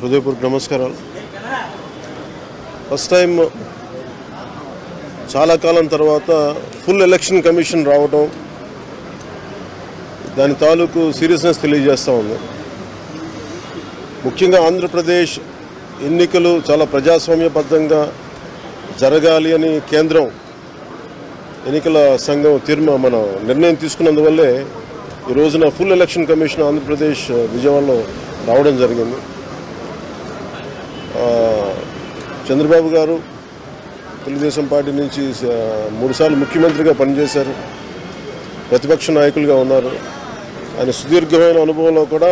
హృదయపూర్వక నమస్కారాలు. First time చాలా కాలం తర్వాత ఫుల్ ఎలక్షన్ కమిషన్ రావడం దాని తాలూకు సీరియస్నెస్ తెలియజేస్తూ ఉంది. ముఖ్యంగా ఆంధ్రప్రదేశ్ ఎన్నికలు చాలా ప్రజాస్వామ్యబద్ధంగా జరగాలి అని కేంద్రం ఎన్నికల సంఘం తీర్మా మన నిర్ణయం తీసుకున్నందువల్లే ఈ రోజున ఫుల్ ఎలక్షన్ కమిషన్ ఆంధ్రప్రదేశ్ విజయవాడలో రావడం జరిగింది ఆ, చంద్రబాబు గారు తెలుగుదేశం పార్టీ నుంచి మూడుసార్లు ముఖ్యమంత్రిగా పనిచేశారు. ప్రతిపక్ష నాయకులుగా ఉన్నారు. ఆయన సుదీర్ఘమైన అనుభవంలో కూడా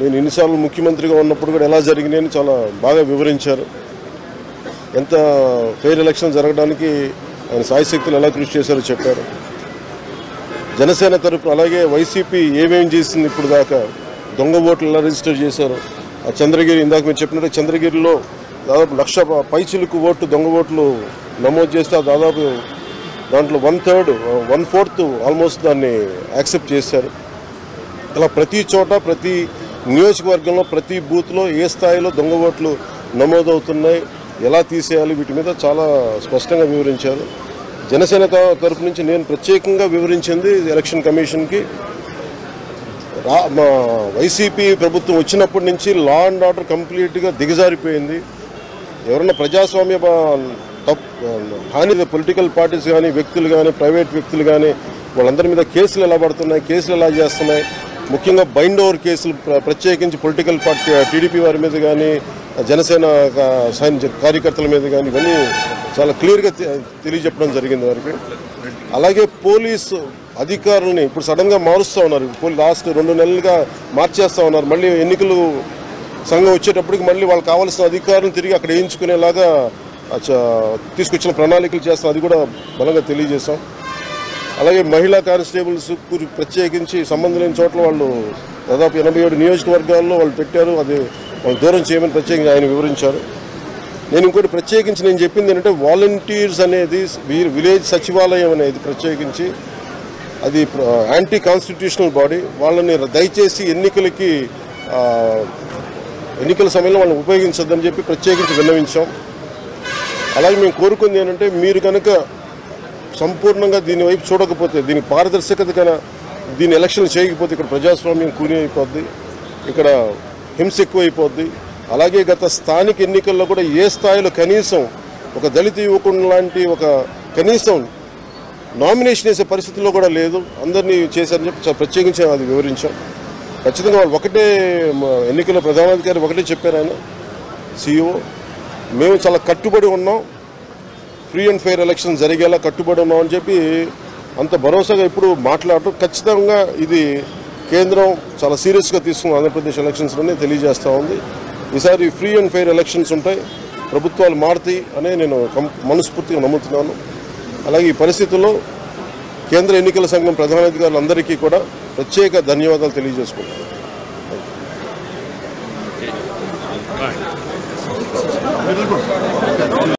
నేను ఎన్నిసార్లు ముఖ్యమంత్రిగా ఉన్నప్పుడు కూడా ఎలా జరిగినాయని చాలా బాగా వివరించారు. ఎంత ఫెయిర్ ఎలక్షన్ జరగడానికి ఆయన సాయశక్తులు ఎలా కృషి చేశారో చెప్పారు. జనసేన తరపున అలాగే వైసీపీ ఏమేం చేసింది ఇప్పుడు దాకా దొంగ ఓట్లు ఎలా రిజిస్టర్ చేశారు. ఆ చంద్రగిరి ఇందాక మీరు చెప్పినట్టు చంద్రగిరిలో దాదాపు లక్ష ప- ఓట్లు దొంగ ఓట్లు నమోదు చేస్తే ఆ దాదాపు దాంట్లో one third one fourth almost దాన్ని యాక్సెప్ట్ చేశారు. అలా ప్రతి చోట ప్రతి నియోజకవర్గంలో ప్రతి బూత్లో ఏ స్థాయిలో దొంగ ఓట్లు నమోదవుతున్నాయి ఎలా తీసేయాలి వీటి మీద చాలా స్పష్టంగా వివరించారు. జనసేన త- నుంచి నేను ప్రత్యేకంగా వివరించింది ఎలక్షన్ కమిషన్కి. రా మా వైసీపీ ప్రభుత్వం వచ్చినప్పటి నుంచి లా అండ్ ఆర్డర్ కంప్లీట్గా దిగజారిపోయింది. ఎవరన్నా ప్రజాస్వామ్య హాని పొలిటికల్ పార్టీస్ కానీ వ్యక్తులు కానీ ప్రైవేట్ వ్యక్తులు కానీ వాళ్ళందరి మీద కేసులు ఎలా పడుతున్నాయి కేసులు ఎలా చేస్తున్నాయి? ముఖ్యంగా బైండ్ ఓవర్ కేసులు ప్ర- ప్రత్యేకించి పొలిటికల్ పార్టీ టీడీపీ వారి మీద కానీ జనసేన కార్యకర్తల మీద కానీ ఇవన్నీ చాలా క్లియర్గా తె- తెలియజెప్పడం జరిగింది వారికి. అలాగే పోలీసు అధికారులని ఇప్పుడు సడన్గా మారుస్తూ ఉన్నారు. లాస్ట్ రెండు నెలలుగా మార్చేస్తూ ఉన్నారు. మళ్ళీ ఎన్నికలు సంఘం వచ్చేటప్పటికి మళ్ళీ వాళ్ళకి కావాల్సిన అధికారులు తిరిగి అక్కడ వేయించుకునేలాగా చ- తీసుకొచ్చిన ప్రణాళికలు చేస్తాం. అది కూడా బలంగా తెలియజేస్తాం అలాగే మహిళా కానిస్టేబుల్స్ ప్రత్యేకించి సంబంధం లేని చోట్ల వాళ్ళు దాదాపు ఎనభై ఏడు నియోజకవర్గాల్లో వాళ్ళు పెట్టారు. అది వాళ్ళు దూరం చేయమని ప్రత్యేకంగా ఆయన వివరించారు. నేను ఇంకోటి ప్రత్యేకించి నేను చెప్పింది ఏంటంటే వాలంటీర్స్ అనేది విలేజ్ సచివాలయం అనేది ప్రత్యేకించి అది యాంటీ కాన్స్టిట్యూషనల్ బాడీ. వాళ్ళని దయచేసి ఎన్నికలకి ఎన్నికల సమయంలో వాళ్ళని ఉపయోగించొద్దని చెప్పి ప్రత్యేకించి విన్నవించాం. అలాగే మేము కోరుకుంది ఏంటంటే మీరు కనుక సంపూర్ణంగా దీని వైపు చూడకపోతే దీని పారదర్శకత కన దీని ఎలక్షన్ చేయకపోతే ఇక్కడ ప్రజాస్వామ్యం కూని అయిపోద్ది ఇక్కడ హింస ఎక్కువైపోద్ది. అలాగే గత స్థానిక ఎన్నికల్లో కూడా ఏ స్థాయిలో కనీసం ఒక దళిత యువకుడు లాంటి ఒక కనీసం నామినేషన్ వేసే పరిస్థితుల్లో కూడా లేదు. అందరినీ చేశారని చెప్పి ప్రత్యేకించి అది వివరించాం. ఖచ్చితంగా వాళ్ళు ఒకటే మ, ఎన్నికల ప్రధానాధికారి ఒకటే చెప్పారు ఆయన సీఈఓ. మేము చాలా కట్టుబడి ఉన్నాం. ఫ్రీ అండ్ ఫెయిర్ ఎలక్షన్ జరిగేలా కట్టుబడి ఉన్నాం అని చెప్పి అంత భరోసాగా ఇప్పుడు మాట్లాడటం ఖచ్చితంగా ఇది కేంద్రం చాలా సీరియస్గా తీసుకున్న ఆంధ్రప్రదేశ్ ఎలక్షన్స్లోనే తెలియజేస్తూ ఉంది. ఈసారి ఫ్రీ అండ్ ఫెయిర్ ఎలక్షన్స్ ఉంటాయి. ప్రభుత్వాలు మారుతాయి అనే నేను కం- మనస్ఫూర్తిగా నమ్ముతున్నాను. అలాగే ఈ పరిస్థితుల్లో కేంద్ర ఎన్నికల సంఘం ప్రధానాధికారులందరికీ కూడా ప్రత్యేక ధన్యవాదాలు తెలియజేసుకుంటున్నాను.